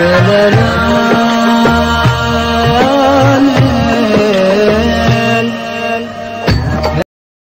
la la